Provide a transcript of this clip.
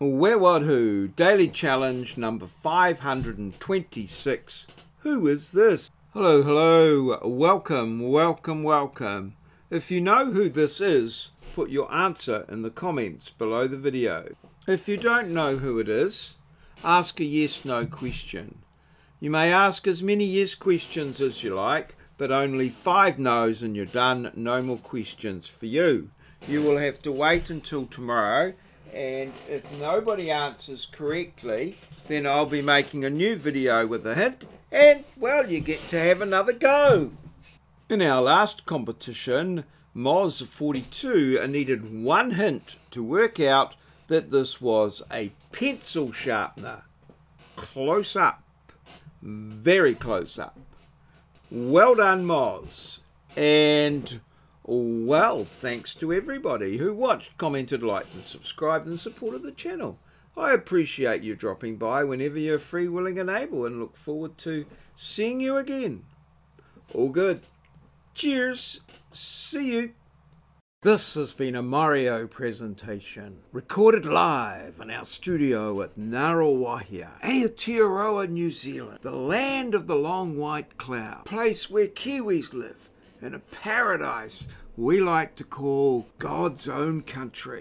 Where What Who Daily Challenge number 526. Who is this? Hello, hello, welcome, welcome, welcome. If you know who this is, put your answer in the comments below the video. If you don't know who it is, ask a yes no question. You may ask as many yes questions as you like, but only five no's and you're done. No more questions for you. You will have to wait until tomorrow and if nobody answers correctly then I'll be making a new video with a hint and well you get to have another go. In our last competition Moz 42 needed one hint to work out that this was a pencil sharpener. Close up. Very close up. Well done Moz. And well, thanks to everybody who watched, commented, liked, and subscribed and supported the channel. I appreciate you dropping by whenever you're free, willing, and able, and look forward to seeing you again. All good. Cheers. See you. This has been a Maurieo presentation, recorded live in our studio at Ngaruawahia, Aotearoa, New Zealand, the land of the long white cloud, place where Kiwis live in a paradise we like to call God's own country.